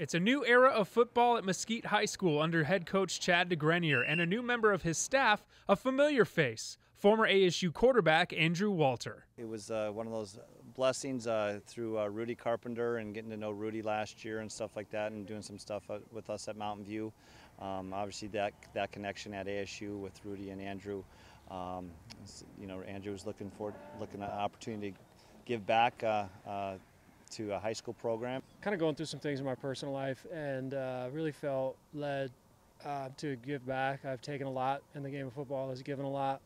It's a new era of football at Mesquite High School under head coach Chad DeGrenier and a new member of his staff, a familiar face, former ASU quarterback Andrew Walter. It was uh, one of those blessings uh, through uh, Rudy Carpenter and getting to know Rudy last year and stuff like that, and doing some stuff uh, with us at Mountain View. Um, obviously, that that connection at ASU with Rudy and Andrew. Um, you know, Andrew was looking for looking at an opportunity to give back uh, uh, to a high school program. Kind of going through some things in my personal life and uh, really felt led uh, to give back. I've taken a lot in the game of football, has given a lot.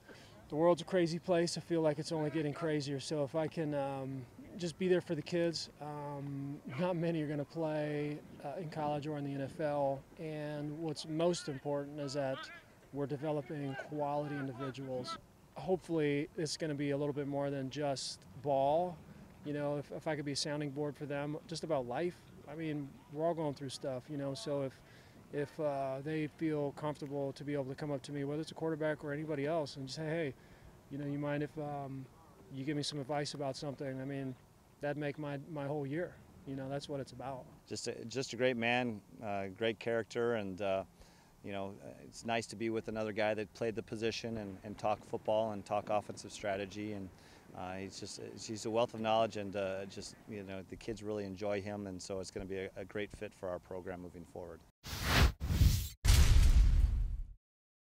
The world's a crazy place. I feel like it's only getting crazier. So if I can um, just be there for the kids, um, not many are going to play uh, in college or in the NFL. And what's most important is that we're developing quality individuals. Hopefully, it's going to be a little bit more than just ball you know, if, if I could be a sounding board for them, just about life. I mean, we're all going through stuff, you know. So if if uh, they feel comfortable to be able to come up to me, whether it's a quarterback or anybody else, and just say, hey, you know, you mind if um, you give me some advice about something? I mean, that'd make my my whole year. You know, that's what it's about. Just a, just a great man, uh, great character, and. Uh, you know, it's nice to be with another guy that played the position and, and talk football and talk offensive strategy. And uh, he's just he's a wealth of knowledge, and uh, just you know the kids really enjoy him, and so it's going to be a, a great fit for our program moving forward.